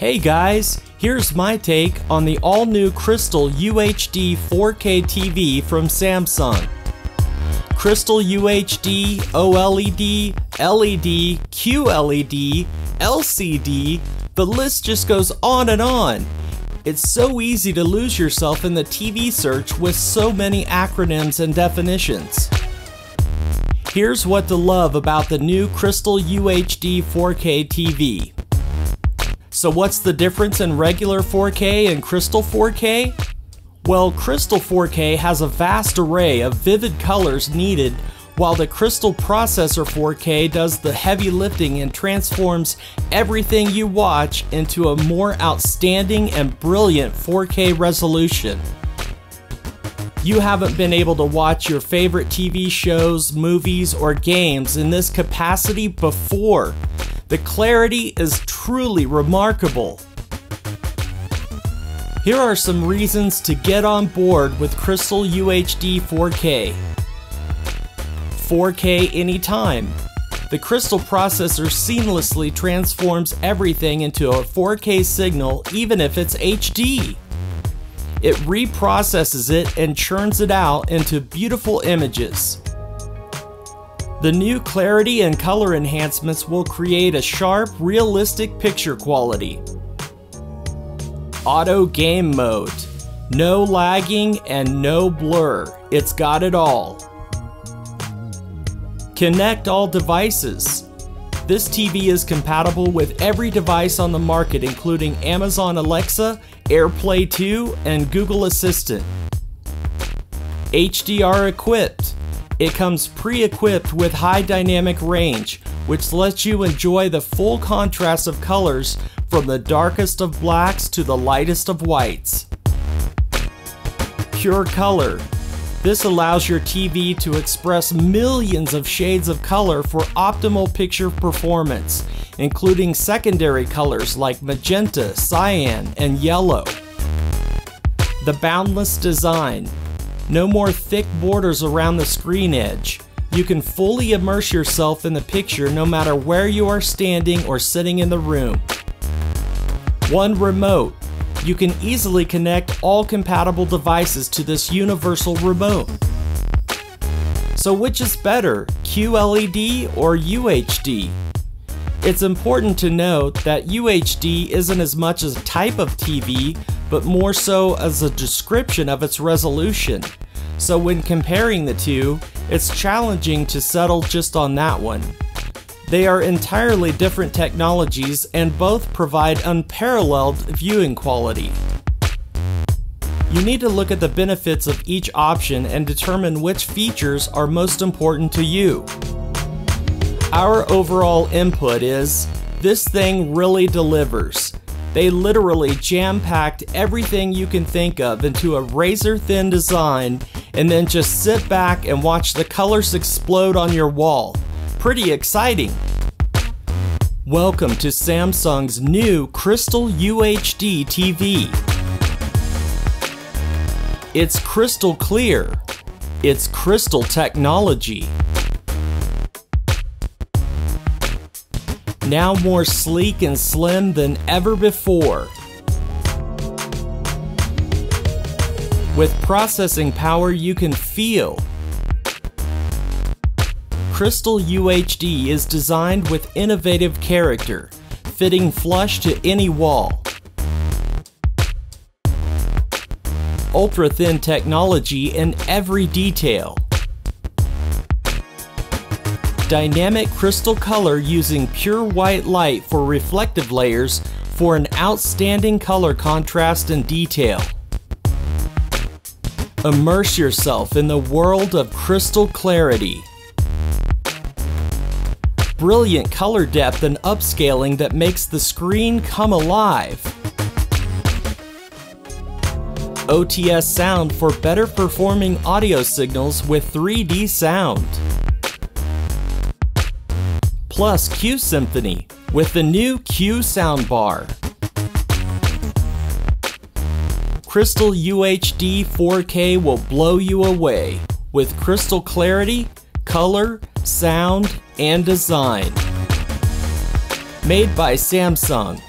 Hey guys, here's my take on the all-new Crystal UHD 4K TV from Samsung. Crystal UHD, OLED, LED, QLED, LCD, the list just goes on and on. It's so easy to lose yourself in the TV search with so many acronyms and definitions. Here's what to love about the new Crystal UHD 4K TV. So what's the difference in regular 4K and Crystal 4K? Well, Crystal 4K has a vast array of vivid colors needed while the Crystal Processor 4K does the heavy lifting and transforms everything you watch into a more outstanding and brilliant 4K resolution. You haven't been able to watch your favorite TV shows, movies, or games in this capacity before. The clarity is truly remarkable. Here are some reasons to get on board with Crystal UHD 4K. 4K anytime. The Crystal processor seamlessly transforms everything into a 4K signal even if it's HD. It reprocesses it and churns it out into beautiful images. The new clarity and color enhancements will create a sharp, realistic picture quality. Auto game mode. No lagging and no blur. It's got it all. Connect all devices. This TV is compatible with every device on the market including Amazon Alexa, AirPlay 2, and Google Assistant. HDR equipped. It comes pre-equipped with high dynamic range, which lets you enjoy the full contrast of colors from the darkest of blacks to the lightest of whites. Pure color. This allows your TV to express millions of shades of color for optimal picture performance, including secondary colors like magenta, cyan, and yellow. The boundless design. No more thick borders around the screen edge. You can fully immerse yourself in the picture no matter where you are standing or sitting in the room. One remote. You can easily connect all compatible devices to this universal remote. So which is better, QLED or UHD? It's important to note that UHD isn't as much a type of TV, but more so as a description of its resolution. So when comparing the two, it's challenging to settle just on that one. They are entirely different technologies and both provide unparalleled viewing quality. You need to look at the benefits of each option and determine which features are most important to you. Our overall input is, this thing really delivers. They literally jam-packed everything you can think of into a razor-thin design and then just sit back and watch the colors explode on your wall. Pretty exciting. Welcome to Samsung's new Crystal UHD TV. It's crystal clear. It's crystal technology. now more sleek and slim than ever before. With processing power you can feel. Crystal UHD is designed with innovative character, fitting flush to any wall. Ultra-thin technology in every detail dynamic crystal color using pure white light for reflective layers for an outstanding color contrast and detail. Immerse yourself in the world of crystal clarity. Brilliant color depth and upscaling that makes the screen come alive. OTS sound for better performing audio signals with 3D sound plus Q Symphony with the new Q soundbar. Crystal UHD 4K will blow you away with crystal clarity, color, sound, and design. Made by Samsung